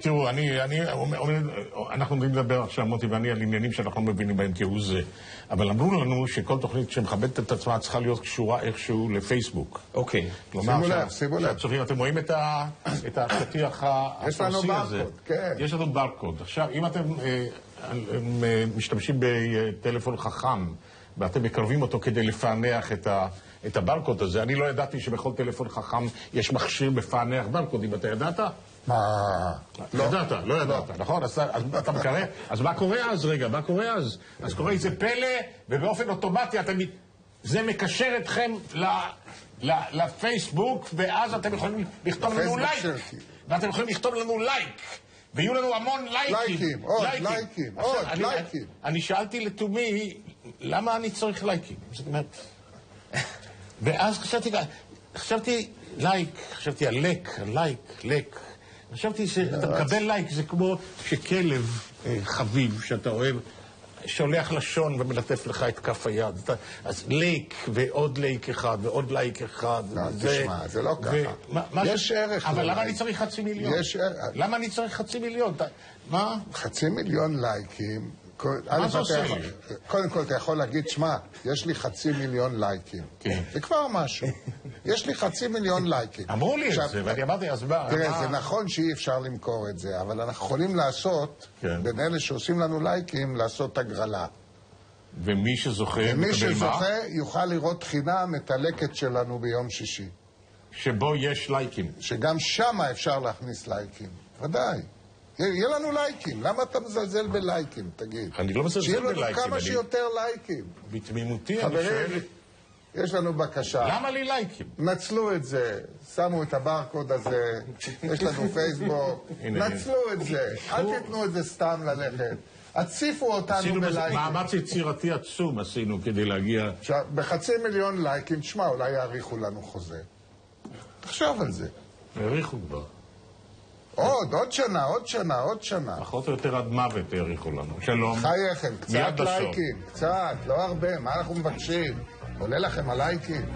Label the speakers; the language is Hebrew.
Speaker 1: תראו, אני, אני, אנחנו עומדים לדבר עכשיו, מוטי ואני, על עניינים שאנחנו לא מבינים בהם כהוא זה. אבל אמרו לנו שכל תוכנית שמכבדת את עצמה צריכה להיות קשורה איכשהו לפייסבוק.
Speaker 2: אוקיי.
Speaker 1: שימו לב, שימו לב. אתם רואים את השטיח הפרסי הזה?
Speaker 2: יש לנו ברקוד, כן.
Speaker 1: יש לנו ברקוד. עכשיו, אם אתם משתמשים בטלפון חכם, ואתם מקרבים אותו כדי לפענח את הברקוד הזה, אני לא ידעתי שבכל טלפון חכם יש מכשיר מפענח ברקודים, אתה ידעת?
Speaker 2: מה?
Speaker 1: לא ידעת, לא ידעת, נכון? אז אתה מקרא, אז מה קורה אז? רגע, מה קורה אז? אז קורה איזה פלא, ובאופן אוטומטי זה מקשר אתכם לפייסבוק, ואז אתם יכולים לכתוב לנו לייק. ואתם יכולים לכתוב לנו לייק. ויהיו לנו המון לייקים.
Speaker 2: לייקים, עוד לייקים, עוד לייקים.
Speaker 1: אני שאלתי לתומי, למה אני צריך לייקים? זאת אומרת... ואז חשבתי, חשבתי לייק, חשבתי על לק, לייק, לק. חשבתי שאתה מקבל לייק, זה כמו שכלב חביב שאתה אוהב, שולח לשון ומלטף לך את כף היד. אז לייק ועוד לייק אחד ועוד לייק אחד.
Speaker 2: תשמע, זה לא ככה. יש ערך.
Speaker 1: אבל למה אני צריך חצי מיליון? למה אני צריך חצי מיליון? מה?
Speaker 2: חצי מיליון לייקים.
Speaker 1: מה זה עושה לי?
Speaker 2: קודם כל, אתה יכול להגיד, שמע, יש לי חצי מיליון לייקים.
Speaker 1: כן.
Speaker 2: זה כבר משהו. יש לי חצי מיליון לייקים.
Speaker 1: אמרו לי את זה, ואני אמרתי, אז מה?
Speaker 2: תראה, זה נכון שאי אפשר למכור את זה, אבל אנחנו יכולים לעשות, בין אלה שעושים לנו לייקים, לעשות הגרלה.
Speaker 1: ומי שזוכה, מקבל מה?
Speaker 2: ומי שזוכה יוכל לראות חינם את הלקט שלנו ביום שישי.
Speaker 1: שבו יש לייקים.
Speaker 2: שגם שמה אפשר להכניס לייקים. ודאי. יהיה לנו לייקים, למה אתה מזלזל בלייקים, תגיד?
Speaker 1: אני לא מזלזל בלייקים.
Speaker 2: שיהיה לנו כמה שיותר לייקים.
Speaker 1: בתמימותי אני שואל...
Speaker 2: חברים, יש לנו בקשה.
Speaker 1: למה לי לייקים?
Speaker 2: נצלו את זה, שמו את הברקוד הזה, יש לנו פייסבוק, נצלו את זה, אל תיתנו את זה סתם ללכת. הציפו אותנו בלייקים.
Speaker 1: מאמץ יצירתי עצום עשינו כדי להגיע...
Speaker 2: עכשיו, בחצי מיליון לייקים, תשמע, אולי יאריכו לנו חוזה. תחשוב על זה.
Speaker 1: יאריכו כבר.
Speaker 2: עוד, עוד שנה, עוד שנה, עוד שנה.
Speaker 1: פחות או יותר עד מוות האריכו לנו. שלום.
Speaker 2: חייכם, קצת לייקים, קצת, לא הרבה, מה אנחנו מבקשים? עולה לכם הלייקים?